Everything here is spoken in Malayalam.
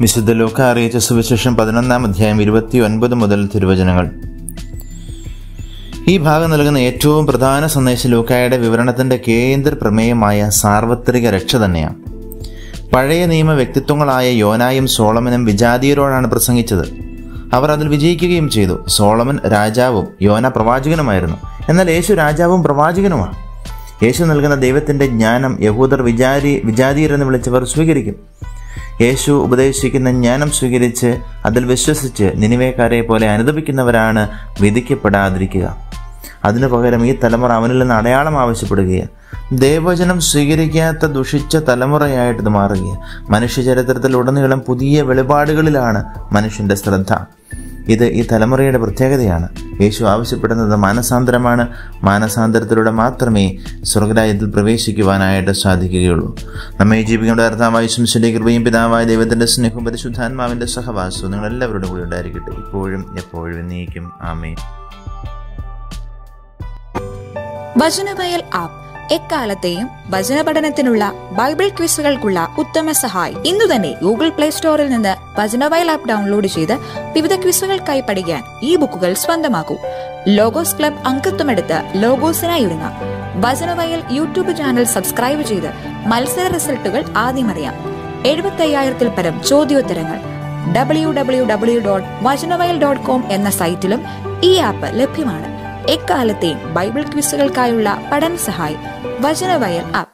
വിശുദ്ധ ലോക അറിയിച്ച സുവിശേഷം പതിനൊന്നാം അധ്യായം ഇരുപത്തി ഒൻപത് മുതൽ തിരുവചനങ്ങൾ. ഈ ഭാഗം നൽകുന്ന ഏറ്റവും പ്രധാന സന്ദേശം ലൂക്കായുടെ വിവരണത്തിന്റെ കേന്ദ്ര പ്രമേയമായ സാർവത്രിക രക്ഷ തന്നെയാണ്. പഴയ നിയമ വ്യക്തിത്വങ്ങളായ യോനായും സോളമനും വിജാതീയരോടാണ് പ്രസംഗിച്ചത്. അവർ അതിൽ വിജയിക്കുകയും ചെയ്തു. സോളമൻ രാജാവും യോന പ്രവാചകനുമായിരുന്നു. എന്നാൽ യേശു രാജാവും പ്രവാചകനുമാണ്. യേശു നൽകുന്ന ദൈവത്തിന്റെ ജ്ഞാനം യഹൂദർ വിചാരി വിജാതീയരെന്ന് വിളിച്ചവർ സ്വീകരിക്കും. യേശു ഉപദേശിക്കുന്ന ജ്ഞാനം സ്വീകരിച്ച് അതിൽ വിശ്വസിച്ച് നിനിവേക്കാരെ പോലെ അനുദപിക്കുന്നവരാണ് വിധിക്കപ്പെടാതിരിക്കുക. അതിനു പകരം ഈ തലമുറ അവനിൽ നിന്ന് അടയാളം ആവശ്യപ്പെടുകയാണ്. ദേവചനം സ്വീകരിക്കാത്ത ദുഷിച്ച തലമുറയായിട്ട് ഇത് മാറുകയാണ്. മനുഷ്യ ചരിത്രത്തിൽ ഉടനീളം പുതിയ വെളിപാടുകളിലാണ് മനുഷ്യന്റെ ശ്രദ്ധ. ഇത് ഈ തലമുറയുടെ പ്രത്യേകതയാണ്. യേശു ആവശ്യപ്പെടുന്നത് മാനസാന്തരമാണ്. മാനസാന്തരത്തിലൂടെ മാത്രമേ സ്വർഗരാജ്യത്തിൽ പ്രവേശിക്കുവാനായിട്ട് സാധിക്കുകയുള്ളൂ. നമ്മെ ജീവിക്കേണ്ട കർത്താവായ ശംശന്റെ കൃപയും പിതാവായ ദൈവത്തിന്റെ സ്നേഹവും പരിശുദ്ധാത്മാവിന്റെ സഹവാസവും നിങ്ങൾ എല്ലാവരുടെ കൂടെ ഉണ്ടായിരിക്കട്ടെ. ഇപ്പോഴും എപ്പോഴും എന്നേക്കും. ആമേ വചനവയൽ ആപ്പ്. എക്കാലത്തെയും വചന പഠനത്തിനുള്ള ബൈബിൾ ക്വിസുകൾക്കുള്ള ഉത്തമ സഹായി. ഇന്നു തന്നെ ഗൂഗിൾ പ്ലേ സ്റ്റോറിൽ നിന്ന് വചനവയൽ ആപ്പ് ഡൗൺലോഡ് ചെയ്ത് വിവിധ ക്വിസുകൾക്കായി പഠിക്കാൻ ഈ ബുക്കുകൾ സ്വന്തമാക്കൂ. ലോഗോസ് ക്ലബ് അംഗത്വമെടുത്ത് ലോഗോസിനായി ഒരുങ്ങാം. വചനവയൽ യൂട്യൂബ് ചാനൽ സബ്സ്ക്രൈബ് ചെയ്ത് മത്സര റിസൾട്ടുകൾ ആദ്യം അറിയാം. എഴുപത്തി അയ്യായിരത്തിൽ പരം ചോദ്യോത്തരങ്ങൾ. W W W dot Vachanavayal dot com എന്ന സൈറ്റിലും ഈ ആപ്പ് ലഭ്യമാണ്. എക്കാലത്തെയും ബൈബിൾ ക്വിസുകൾക്കായുള്ള പഠന സഹായി വചനവയൽ ആപ്പ്.